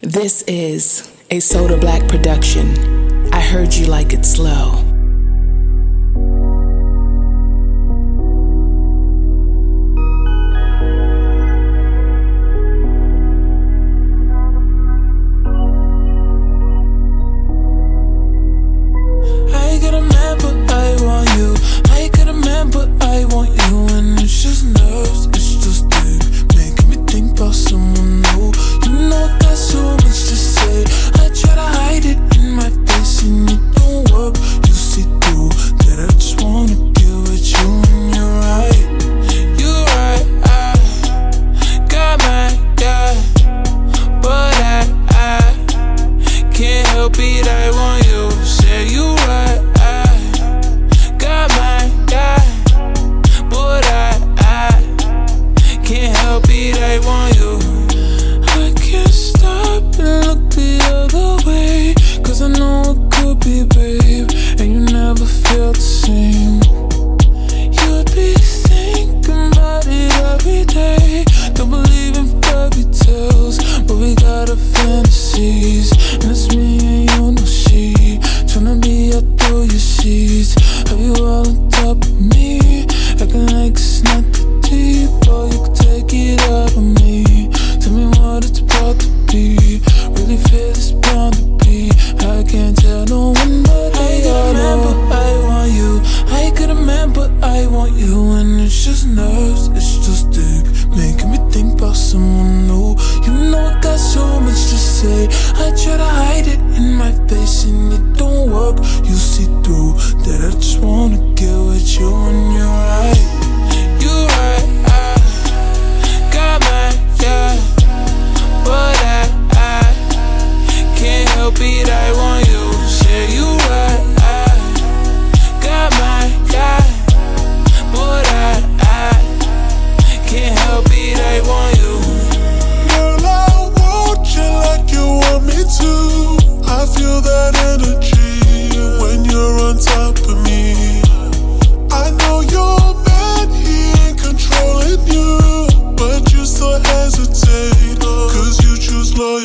This is a SOTA Black production. I heard you like it slow. Fantasies. Through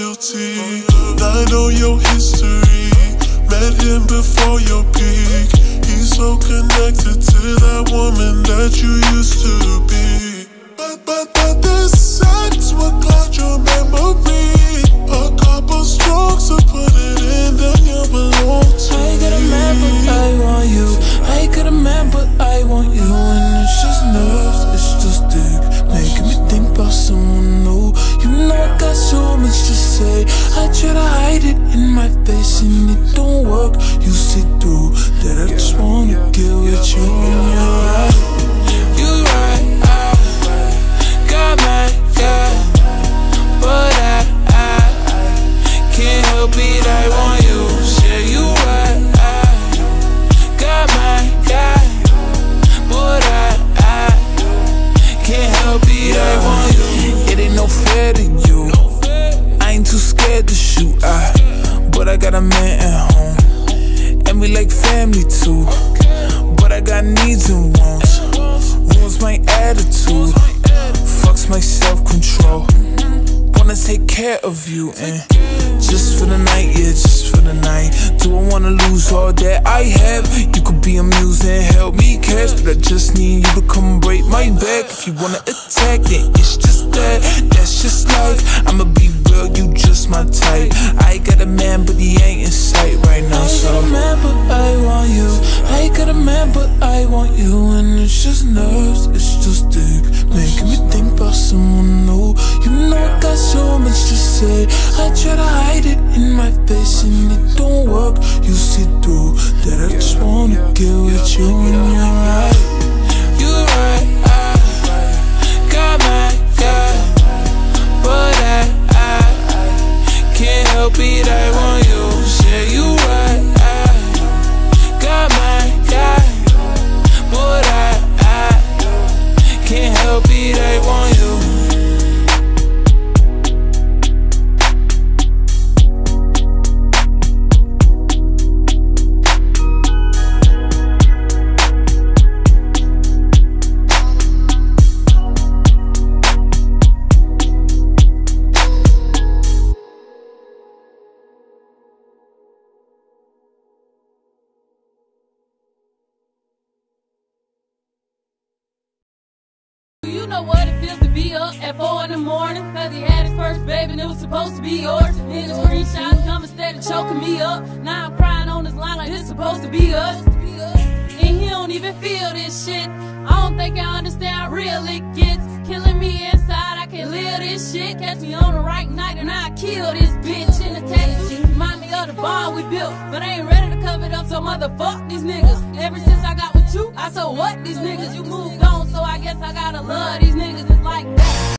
loyalty. I know your history, met him before your peak. He's so connected to that woman that you used to be. But, but, but this sex will cloud your memory. A couple strokes will put it in, then you belong to I got a but. I want you. I try to hide it in my face, and it don't work. You see through we like family too. But I got needs and wants. Ruins my attitude, fucks my self control. Wanna take care of you and just for the night, yeah, just for the night. Do I wanna lose all that I have? You could be amused and help me catch, but I just need you to come break my back. If you wanna attack, then it's just that. That's just life. I'ma be real, you just my type. I got a man, but he ain't in sight right now. So I got a man, but I want you. I got a man, but I want you, and it's just nerves, it's just dick, making me think about someone new. You know I got so much to say. I try to hide it in my face, and it don't work. You see through that I just wanna get with you, and you're right. You're right. Know what it feels to be up at 4 in the morning. Cause he had his first baby and it was supposed to be yours. Niggas screenshots come instead of choking me up. Now I'm crying on this line like it's supposed to be us. And he don't even feel this shit. I don't think I understand how real it gets. Killing me inside, I can't live this shit. Catch me on the right night and I kill this bitch. In the tattoo, remind me of the bond we built. But I ain't ready to cover it up, so motherfuck these niggas. Ever since I got with you, I so what these niggas. You moved I gotta love these niggas.